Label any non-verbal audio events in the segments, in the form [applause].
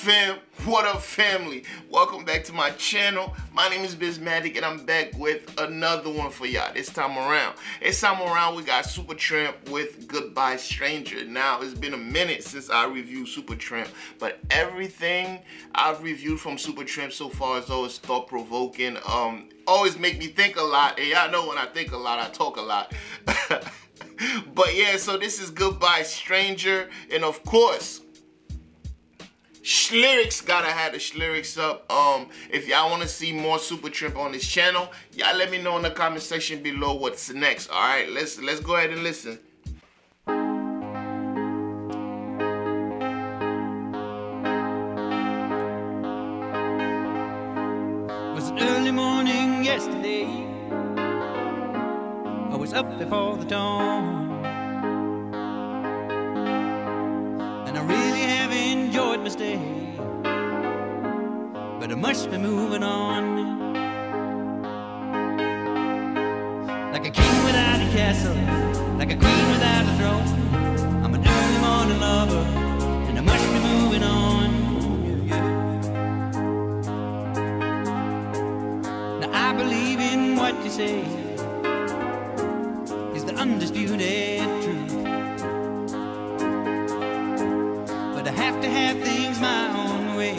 fam? What up, family? Welcome back to my channel. My name is BizMatik, and I'm back with another one for y'all. This time around, this time around, we got Supertramp with "Goodbye Stranger." Now, it's been a minute since I reviewed Supertramp, but everything I've reviewed from Supertramp so far is always thought-provoking. Um, always make me think a lot, and y'all know when I think a lot, I talk a lot. [laughs] but yeah, so this is "Goodbye Stranger," and of course. Lyrics gotta have the lyrics up. Um, if y'all wanna see more Supertramp on this channel, y'all let me know in the comment section below what's next. All right, let's let's go ahead and listen. was an early morning yesterday. I was up before the dawn. My stay. But I must be moving on. Like a king without a castle, like a queen without a throne. I'm an early morning lover, and I must be moving on. Yeah. Now I believe in what you say is the undisputed truth. But I have to have things my own way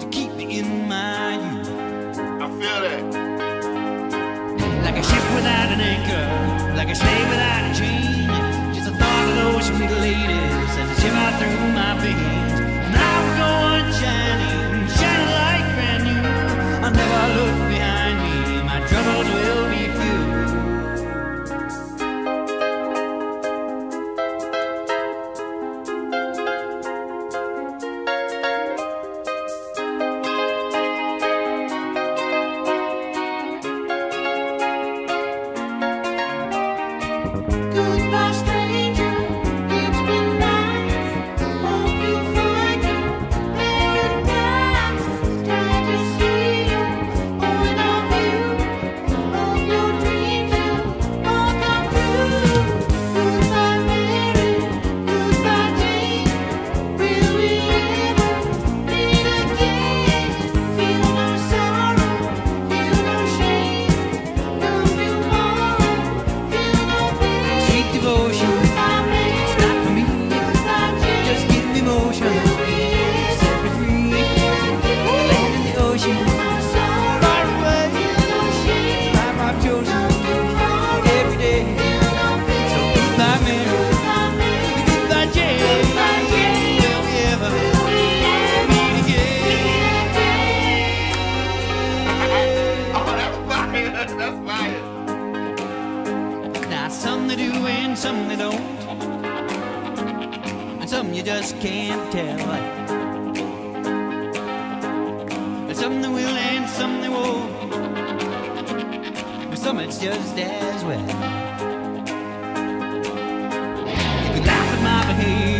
to keep me in my youth. I feel that. Like a ship without an anchor, like a slave without a chain. Just can't tell. Some they will and some they won't, but some it's just as well. You can laugh at my behavior,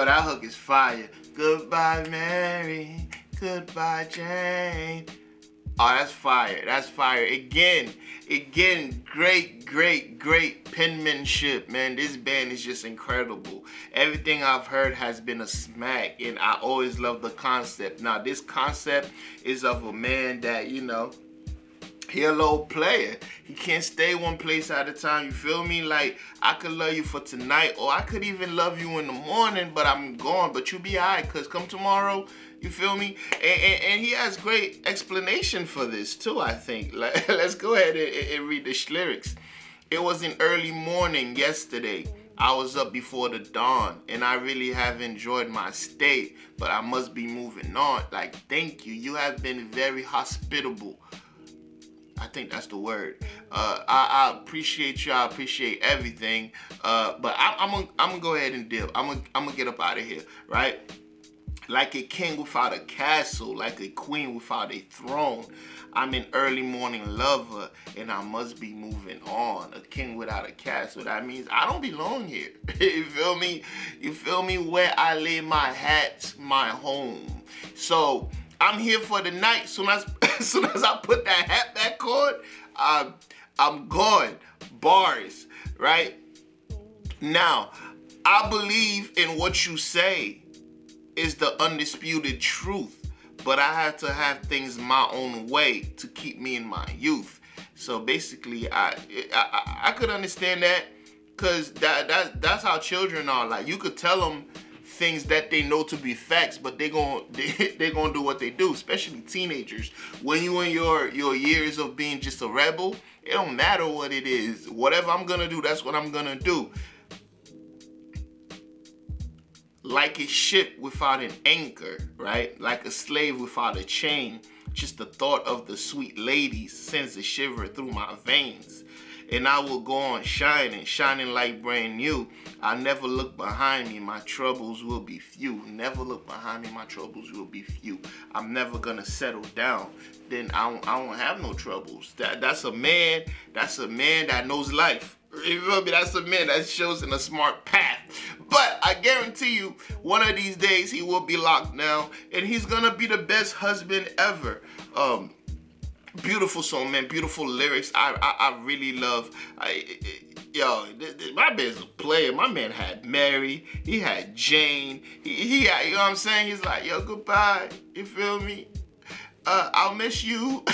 Yo, that hook is fire. Goodbye, Mary. Goodbye, Jane. Oh, that's fire. That's fire. Again, again, great, great, great penmanship, man. This band is just incredible. Everything I've heard has been a smack, and I always love the concept. Now, this concept is of a man that, you know, he a low player. He can't stay one place at a time. You feel me? Like I could love you for tonight, or I could even love you in the morning, but I'm gone. But you be alright, cause come tomorrow, you feel me? And, and, and he has great explanation for this too. I think. [laughs] Like, let's go ahead and, and read the lyrics. It was an early morning yesterday. I was up before the dawn and I really have enjoyed my stay, but I must be moving on. Like, thank you. You have been very hospitable. I think that's the word. Uh, I, I appreciate you. I appreciate everything. Uh, but I, I'm gonna I'm go ahead and dip. I'm gonna I'm gonna get up out of here, right? Like a king without a castle, like a queen without a throne. I'm an early morning lover, and I must be moving on. A king without a castle. That means I don't belong here. [laughs] you feel me? You feel me? Where I lay my hat, my home. So I'm here for the night. Soon as [laughs] soon as I put that hat back on, I'm I'm gone. Bars, right? Now, I believe in what you say is the undisputed truth, but I have to have things my own way to keep me in my youth. So basically, I I, I, could understand that because that, that that's how children are. Like you could tell them things that they know to be facts, but they gon' [laughs] they they gonna do what they do. Especially teenagers. When you in your your years of being just a rebel, it don't matter what it is. Whatever I'm gonna do, that's what I'm gonna do like a ship without an anchor, right? Like a slave without a chain. Just the thought of the sweet lady sends a shiver through my veins. And I will go on shining, shining like brand new. I never look behind me, my troubles will be few. Never look behind me, my troubles will be few. I'm never gonna settle down. Then I won't, I won't have no troubles. That that's a man. That's a man that knows life. You feel me? That's a man that shows in a smart path. But I guarantee you, one of these days he will be locked down, and he's gonna be the best husband ever. Um, beautiful song, man. Beautiful lyrics. I I, I really love. I, yo, th- th- my man's a player. My man had Mary. He had Jane. He, he had, you know what I'm saying? He's like, yo, goodbye. You feel me? Uh, I'll miss you.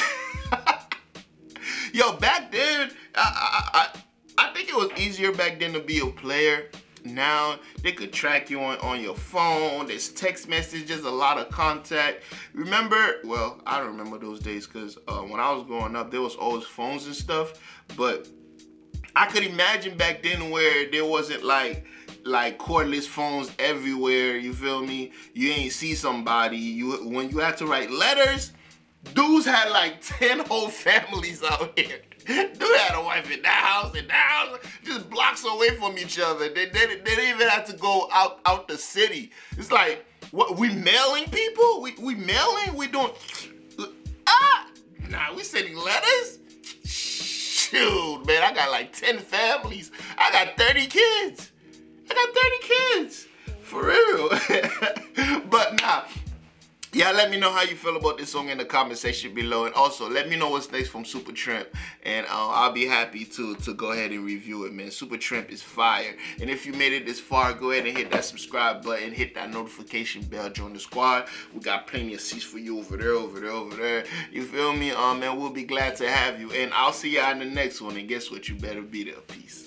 [laughs] yo, back then, I, I, I I think it was easier back then to be a player. Now they could track you on, on your phone. There's text messages, a lot of contact. Remember? Well, I don't remember those days because uh, when I was growing up, there was always phones and stuff. But I could imagine back then where there wasn't like like cordless phones everywhere. You feel me? You ain't see somebody. You when you had to write letters. Dudes had like [laughs] 10 whole families out here. [laughs] Dude had a wife in that house, in that house, just blocks away from each other. They, they, they didn't even have to go out, out the city. It's like, what, we mailing people? We, we mailing? We doing, ah, nah, we sending letters? Shoot, man, I got like 10 families. I got 30 kids. I got 30 kids. For real. [laughs] but nah, yeah, let me know how you feel about this song in the comment section below, and also let me know what's next from Supertramp, and uh, I'll be happy to to go ahead and review it, man. Supertramp is fire, and if you made it this far, go ahead and hit that subscribe button, hit that notification bell, join the squad. We got plenty of seats for you over there, over there, over there. You feel me? Um, man, we'll be glad to have you, and I'll see y'all in the next one. And guess what? You better be there. Peace.